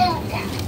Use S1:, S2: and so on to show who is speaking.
S1: trơn dạ. cả